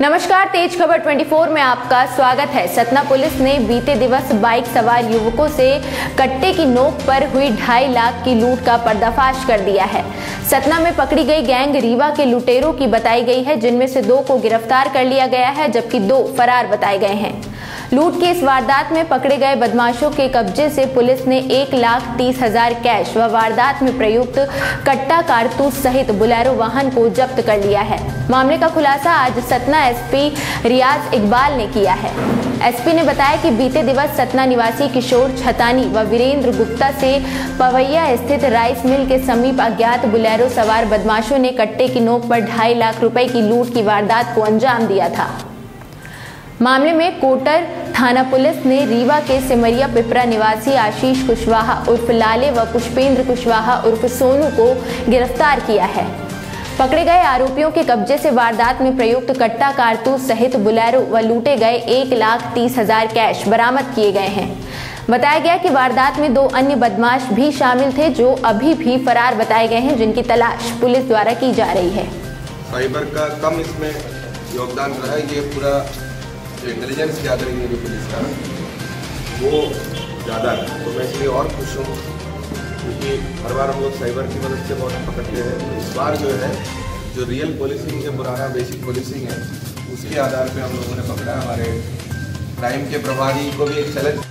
नमस्कार, तेज खबर 24 में आपका स्वागत है। सतना पुलिस ने बीते दिवस बाइक सवार युवकों से कट्टे की नोक पर हुई ढाई लाख की लूट का पर्दाफाश कर दिया है। सतना में पकड़ी गई गैंग रीवा के लुटेरों की बताई गई है, जिनमें से दो को गिरफ़्तार कर लिया गया है, जबकि दो फरार बताए गए हैं। लूट की इस वारदात में पकड़े गए बदमाशों के कब्जे से पुलिस ने एक लाख तीस हज़ार कैश व वारदात में प्रयुक्त कट्टा कारतूस सहित बुलेरो वाहन को जब्त कर लिया है। मामले का खुलासा आज सतना एसपी रियाज इकबाल ने किया है। एसपी ने बताया कि बीते दिवस सतना निवासी किशोर छतानी व वीरेंद्र गुप्ता से पवैया स्थित राइस मिल के समीप अज्ञात बुलेरो सवार बदमाशों ने कट्टे की नोक पर ढाई लाख रुपए की लूट की वारदात को अंजाम दिया था। मामले में कोटर थाना पुलिस ने रीवा के सिमरिया पिपरा निवासी आशीष कुशवाहा उर्फ़ लाले व पुष्पेंद्र कुशवाहा उर्फ़ सोनू को गिरफ़्तार किया है। पकड़े गए आरोपियों के कब्जे से वारदात में प्रयुक्त कट्टा कारतूस सहित बुलेरो व लूटे गए एक लाख तीस हज़ार कैश बरामद किए गए हैं। बताया गया कि वारदात में दो अन्य बदमाश भी शामिल थे जो अभी भी फरार बताए गए हैं, जिनकी तलाश पुलिस द्वारा की जा रही है। साइबर का कम इसमें योगदान रहा ये पूरा जो इंटेलिजेंस गैदरिंग जो पुलिस का वो ज़्यादा है। तो मैं इसलिए और खुश हूँ, क्योंकि हर बार हम लोग साइबर की मदद से बहुत पकड़ते हैं। तो इस बार जो है, जो रियल पुलिसिंग है, पुराना बेसिक पुलिसिंग है, उसके आधार पर हम लोगों ने पकड़ा हमारे क्राइम के प्रभारी को भी एक चैलेंज